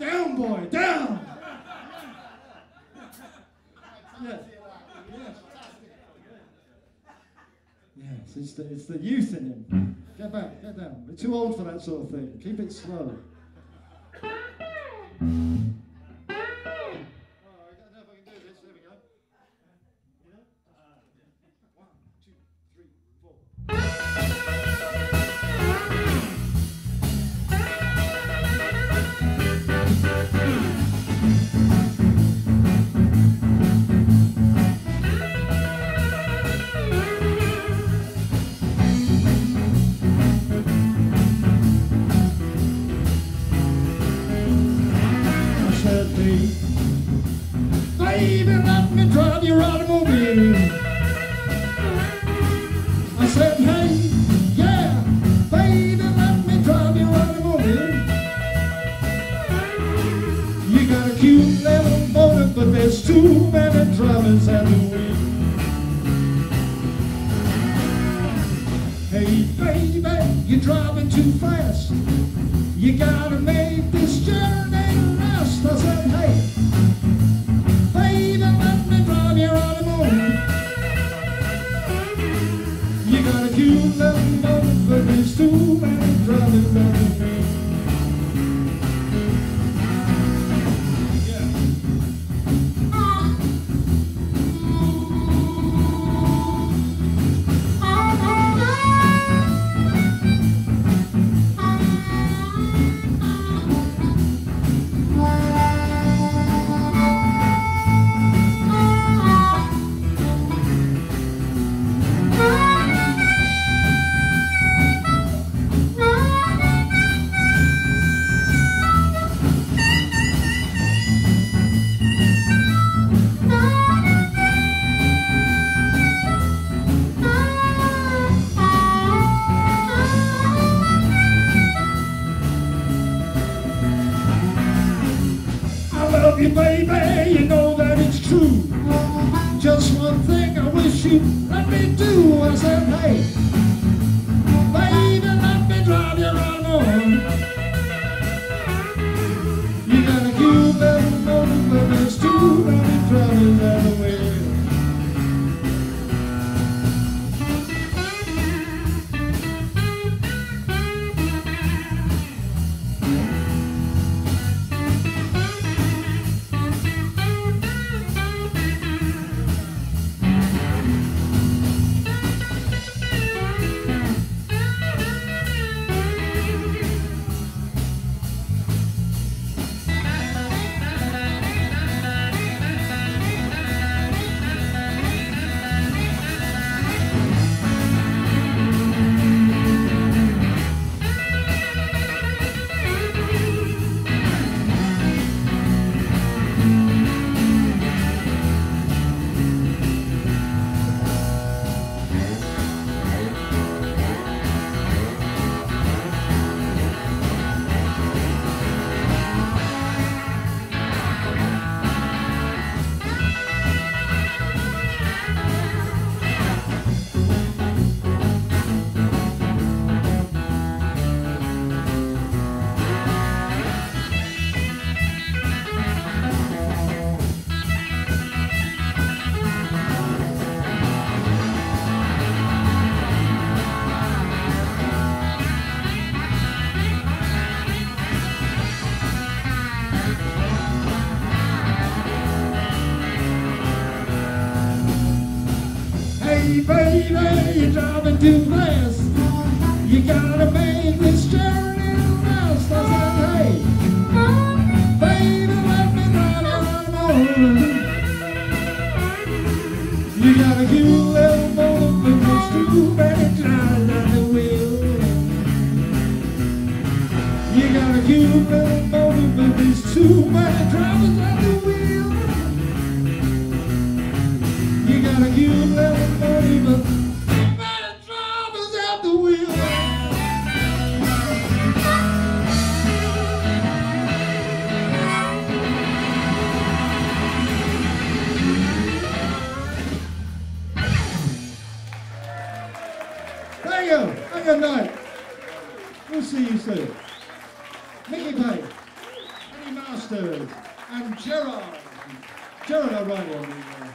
Down, boy, down. Yeah. Yes, it's the, it's the youth in him. Get back, get down. We're too old for that sort of thing. Keep it slow. Baby, let me drive your automobile. I said, hey, yeah, baby, let me drive your automobile. You got a cute little motor, but there's too many drivers at the wheel. Hey, baby, you're driving too fast. You gotta make this journey last. I said, baby, you know that it's true. Just one thing I wish you baby, you're driving too fast. You gotta make this journey. I said, hey, baby, let me your automobile. You got a cute little motor, but there's too many on the wheel. You got a cute little but too Have a good night. We'll see you soon. Mickey Pay. Eddie. Masters, and Gerard, Gerard O'Reilly on the